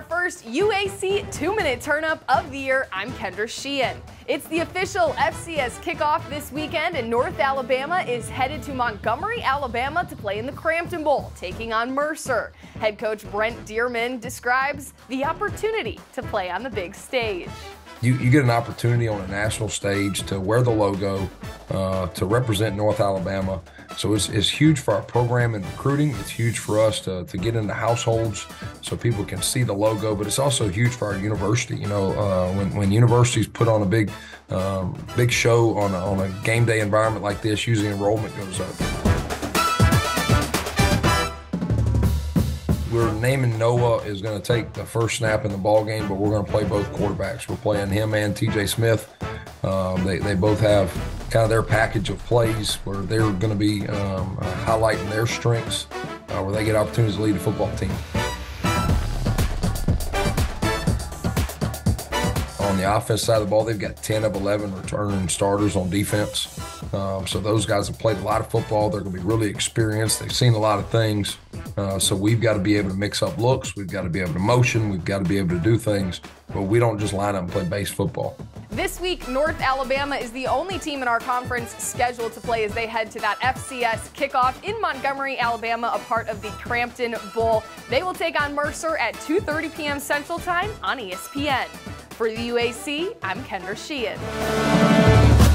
our first UAC two-minute turn-up of the year, I'm Kendra Sheehan. It's the official FCS kickoff this weekend, and North Alabama is headed to Montgomery, Alabama to play in the Cramton Bowl, taking on Mercer. Head coach Brent Dearmon describes the opportunity to play on the big stage you, you get an opportunity on a national stage to wear the logo, uh, to represent North Alabama. So it's, it's huge for our program and recruiting. It's huge for us to, to get into households so people can see the logo, but it's also huge for our university. You know, uh, when, when universities put on a big, um, big show on a, on a game day environment like this, usually enrollment goes up. Naming Noah is going to take the first snap in the ball game, but we're going to play both quarterbacks. We're playing him and TJ Smith. Um, they, they both have kind of their package of plays where they're going to be um, highlighting their strengths, uh, where they get opportunities to lead a football team. On the offense side of the ball, they've got 10 of 11 returning starters on defense. Um, so those guys have played a lot of football. They're going to be really experienced. They've seen a lot of things. Uh, so we've got to be able to mix up looks. We've got to be able to motion. We've got to be able to do things. But we don't just line up and play base football. This week, North Alabama is the only team in our conference scheduled to play as they head to that FCS kickoff in Montgomery, Alabama, a part of the Cramton Bowl. They will take on Mercer at 2.30 p.m. Central Time on ESPN. For the UAC, I'm Kendra Sheehan.